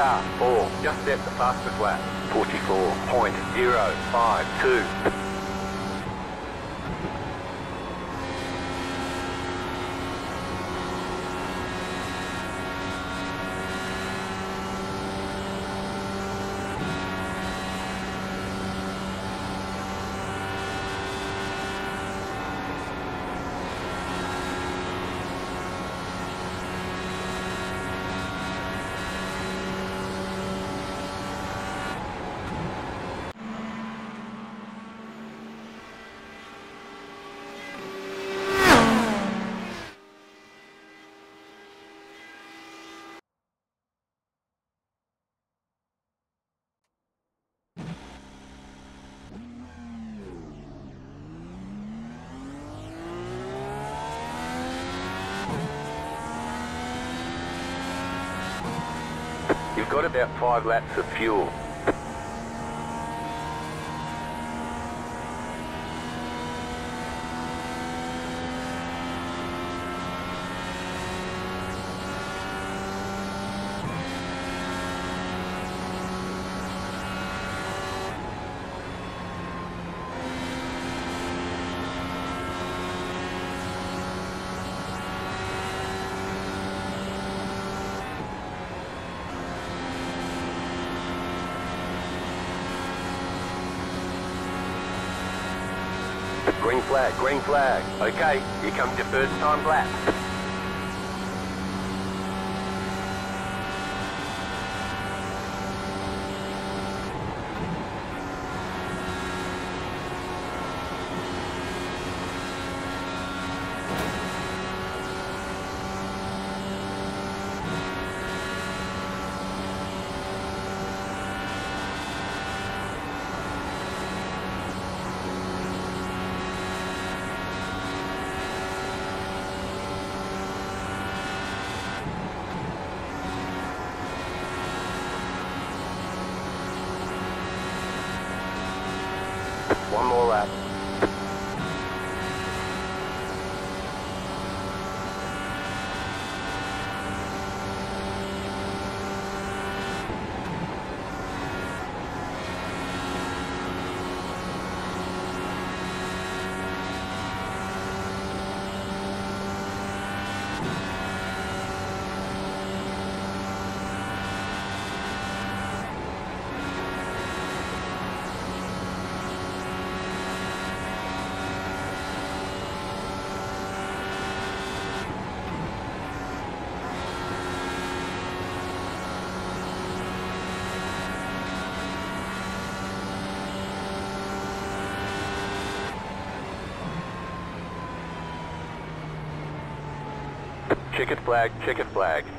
car. Just set the fastest lap. 44.052. got about five laps of fuel. Green flag. Okay, here comes your first time lap. One more lap. Checkered flag, checkered flag.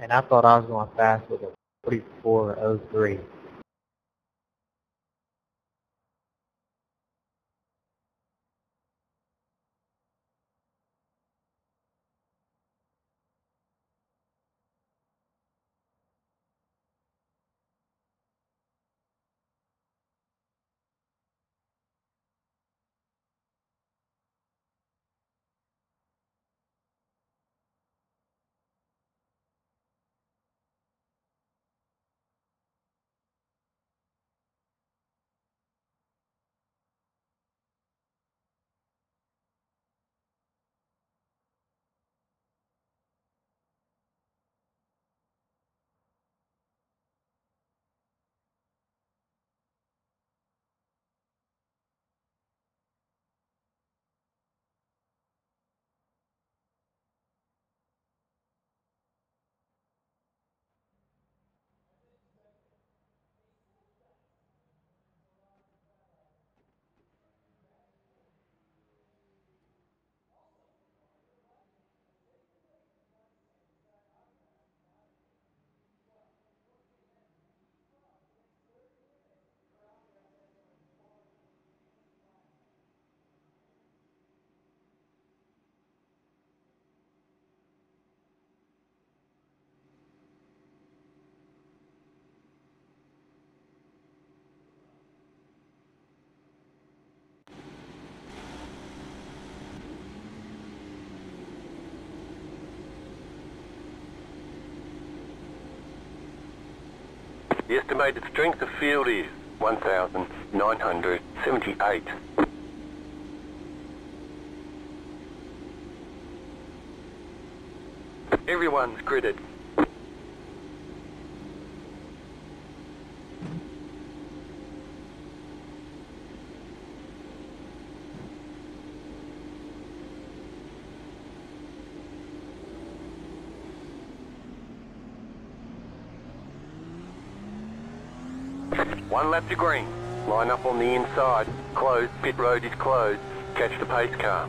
And I thought I was going fast with a 4403. The estimated strength of field is 1,978. Everyone's gridded. One lap to green. Line up on the inside. Closed. Pit road is closed. Catch the pace car.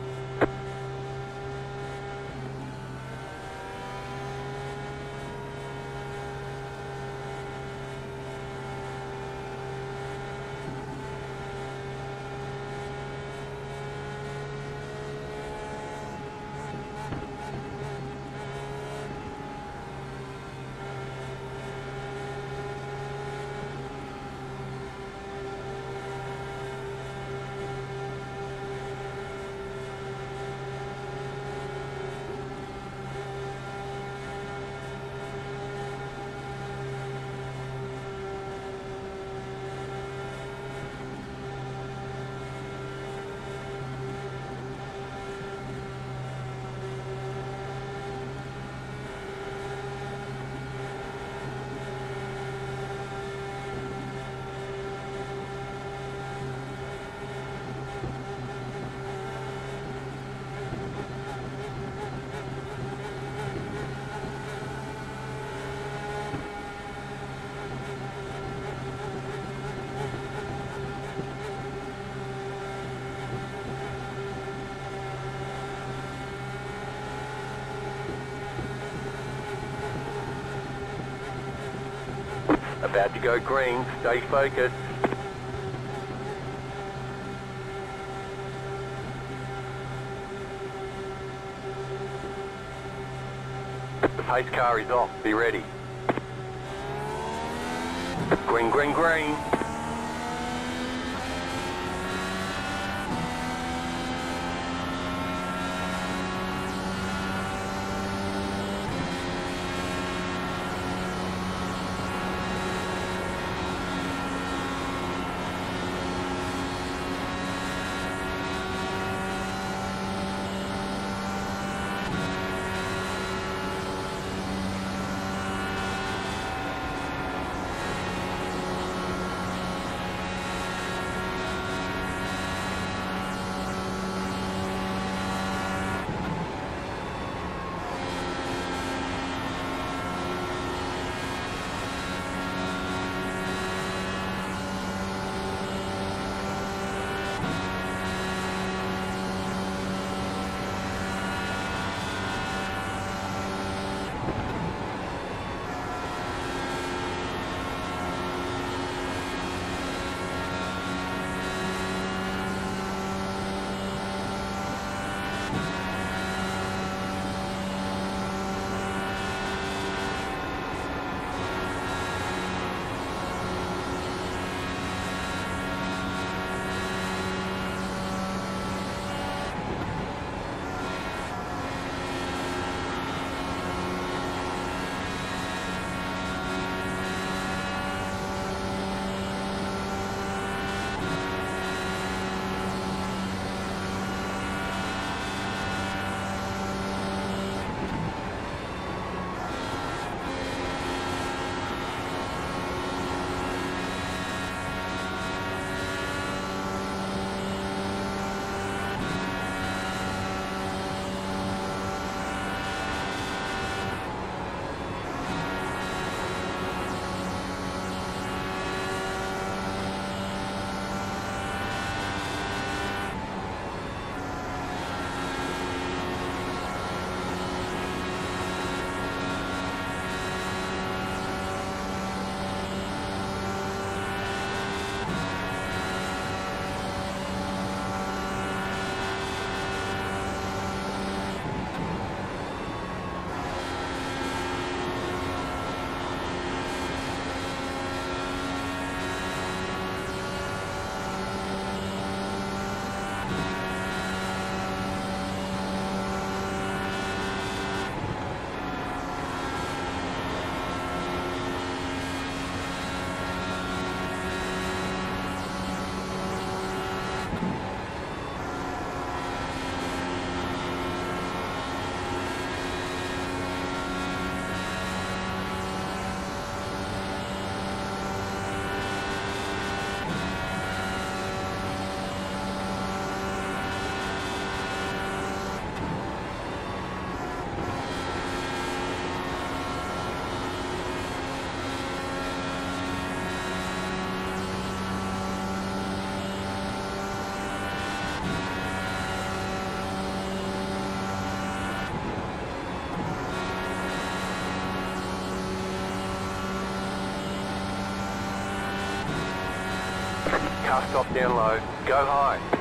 About to go green. Stay focused. The pace car is off. Be ready. Green, green, green. Car stop down low. Go high.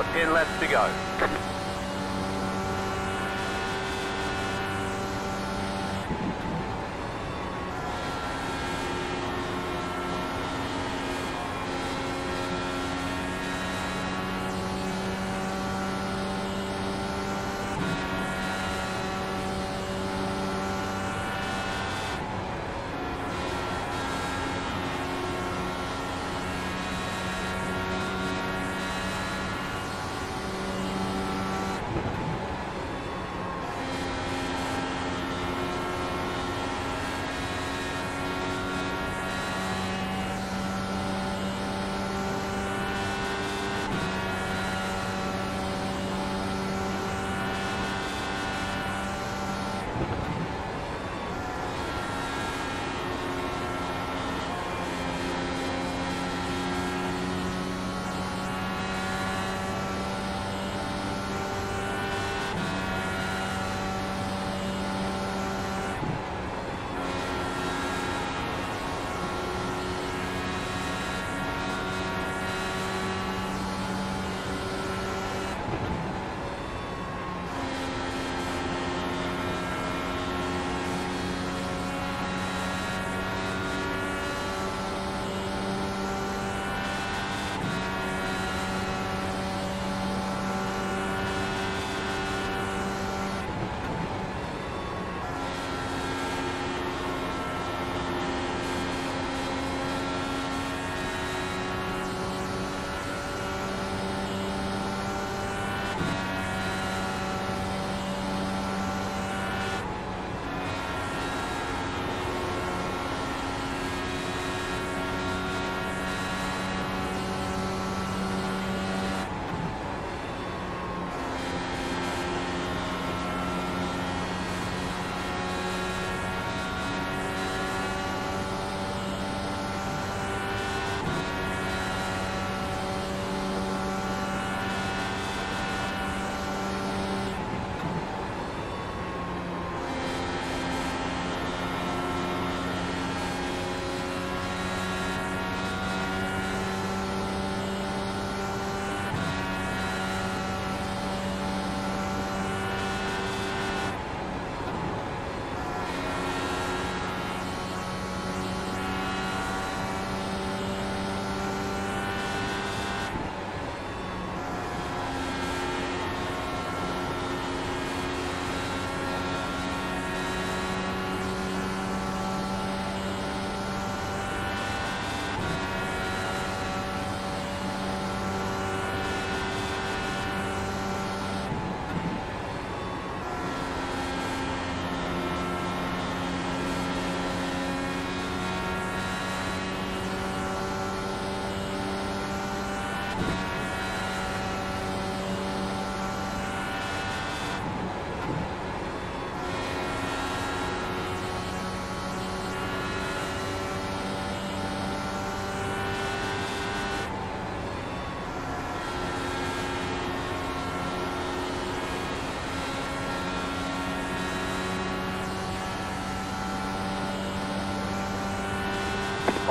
Got 10 laps to go.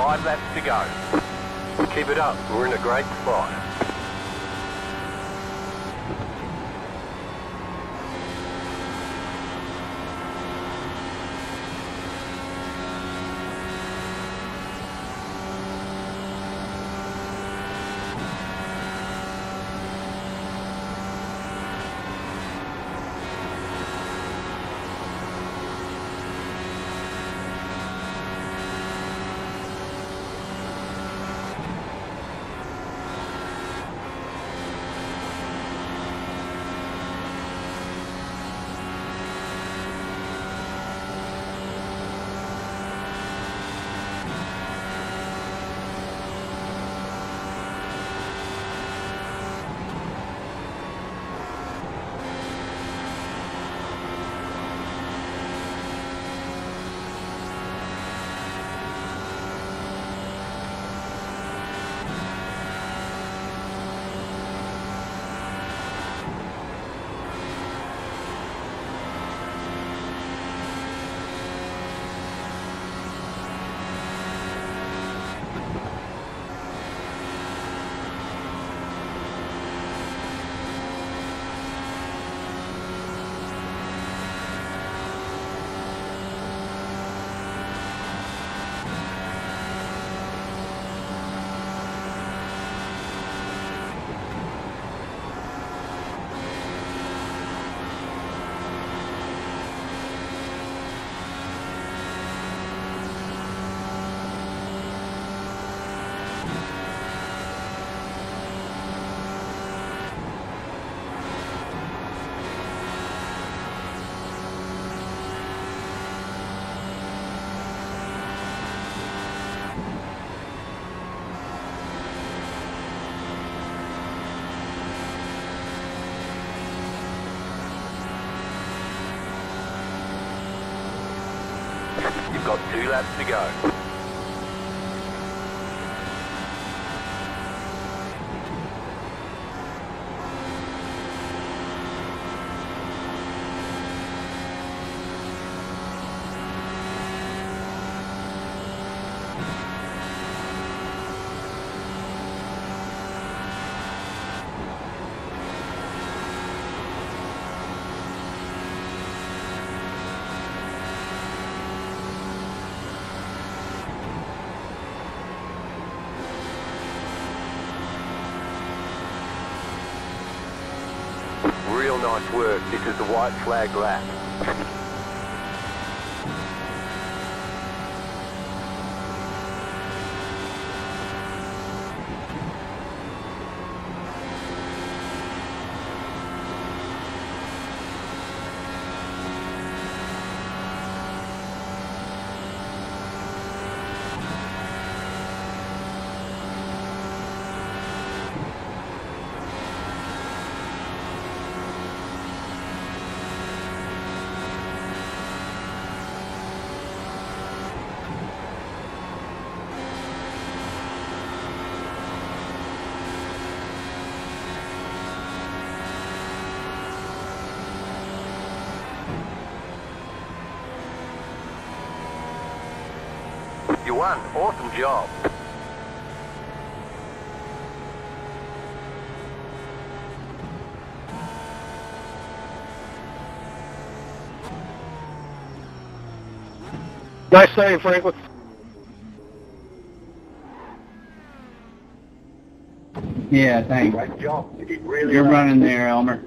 Five laps to go. Keep it up. We're in a great spot. Got two laps to go. Real nice work. This is the white flag lap. Won. Awesome job. Nice save, Franklin. Yeah, thanks. Great job. You did really You're well. running there, Elmer.